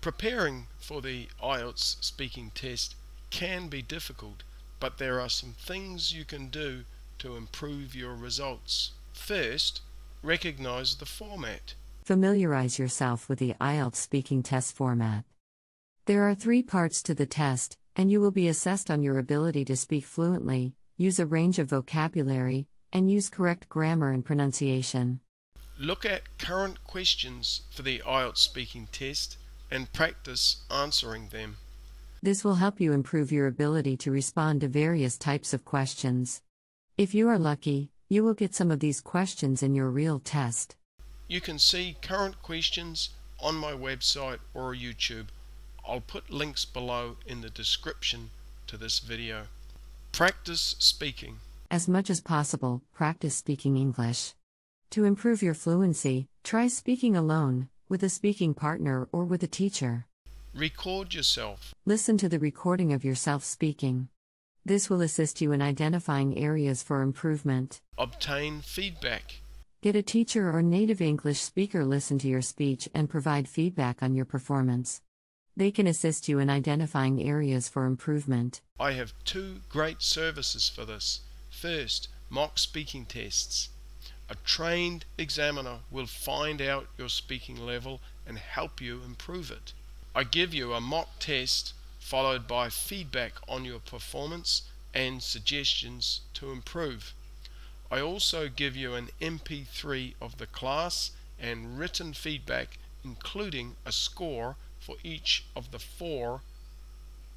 Preparing for the IELTS speaking test can be difficult, but there are some things you can do to improve your results. First, recognize the format. Familiarize yourself with the IELTS speaking test format. There are three parts to the test, and you will be assessed on your ability to speak fluently, use a range of vocabulary, and use correct grammar and pronunciation. Look at current questions for the IELTS speaking test and practice answering them. This will help you improve your ability to respond to various types of questions. If you are lucky, you will get some of these questions in your real test. You can see current questions on my website or YouTube. I'll put links below in the description to this video. Practice speaking. As much as possible, practice speaking English. To improve your fluency, try speaking alone, with a speaking partner, or with a teacher. Record yourself. Listen to the recording of yourself speaking. This will assist you in identifying areas for improvement. Obtain feedback. Get a teacher or native English speaker listen to your speech and provide feedback on your performance. They can assist you in identifying areas for improvement. I have two great services for this. First, mock speaking tests. A trained examiner will find out your speaking level and help you improve it. I give you a mock test followed by feedback on your performance and suggestions to improve. I also give you an MP3 of the class and written feedback including a score for each of the four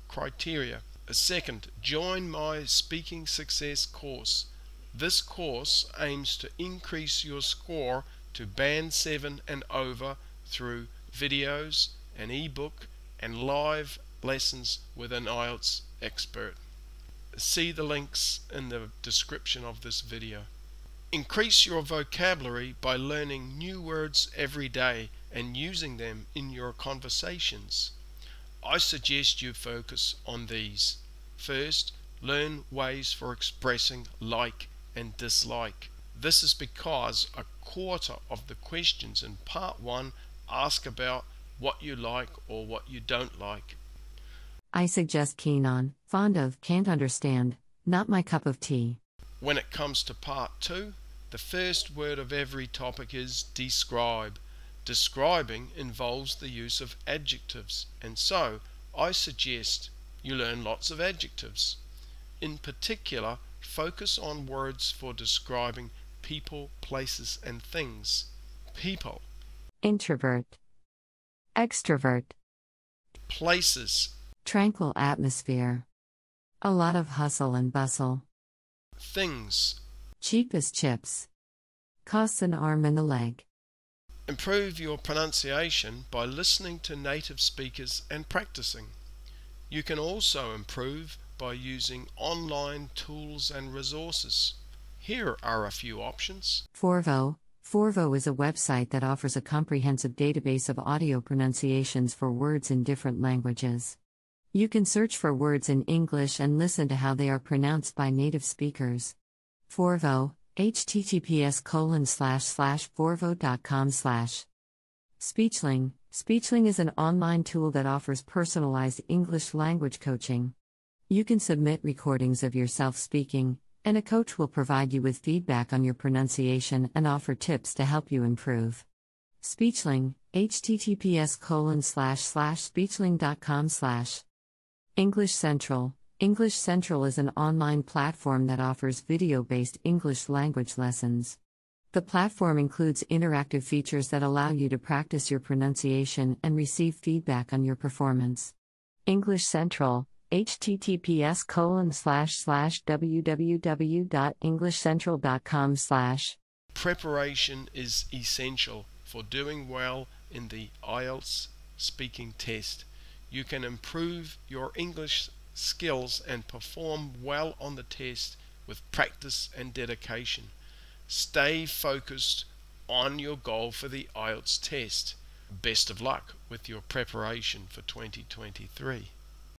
criteria. A second, join my Speaking Success course. This course aims to increase your score to band 7 and over through videos, an ebook, and live lessons with an IELTS expert. See the links in the description of this video. Increase your vocabulary by learning new words every day and using them in your conversations. I suggest you focus on these. First, learn ways for expressing like and dislike. This is because a quarter of the questions in part 1 ask about what you like or what you don't like. I suggest keen on, fond of, can't understand, not my cup of tea. When it comes to part 2, the first word of every topic is describe. Describing involves the use of adjectives, and so I suggest you learn lots of adjectives. In particular, focus on words for describing people, places, and things. People. Introvert. Extrovert. Places. Tranquil atmosphere. A lot of hustle and bustle. Things. Cheap as chips. Costs an arm and a leg. Improve your pronunciation by listening to native speakers and practicing. You can also improve by using online tools and resources. Here are a few options. Forvo. Forvo is a website that offers a comprehensive database of audio pronunciations for words in different languages. You can search for words in English and listen to how they are pronounced by native speakers. Forvo, https colon slash slash forvo.com slash. Speechling. Speechling is an online tool that offers personalized English language coaching. You can submit recordings of yourself speaking, and a coach will provide you with feedback on your pronunciation and offer tips to help you improve. Speechling, https colon slash slash speechling.com slash. English Central. English Central is an online platform that offers video based English language lessons. The platform includes interactive features that allow you to practice your pronunciation and receive feedback on your performance. English Central, https colon slash slash www.englishcentral.com slash. Preparation is essential for doing well in the IELTS speaking test. You can improve your English skills and perform well on the test with practice and dedication. Stay focused on your goal for the IELTS test. Best of luck with your preparation for 2023.